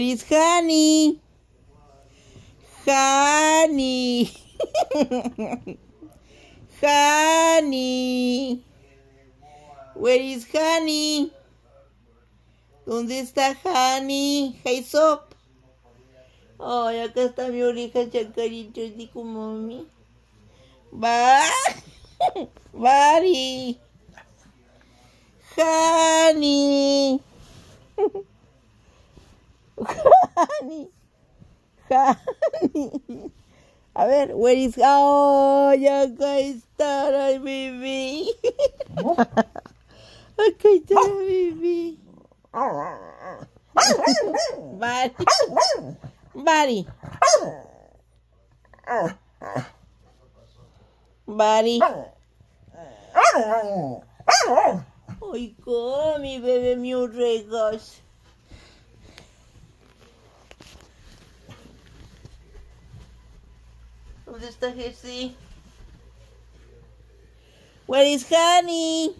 Is Honey? Honey. honey. Where is Honey? ¿Dónde está? Hey, Sop. Ay, acá está mi oreja chacarito, como mami. Va. Bari. Honey. Honey. Honey. A ver, where is... Oh, ya acá está la bebé. acá está la bebé. Bari. Bari. Bari. Ay, cómo mi bebé mi orejas. ¿Dónde está Jessie? Where is Honey?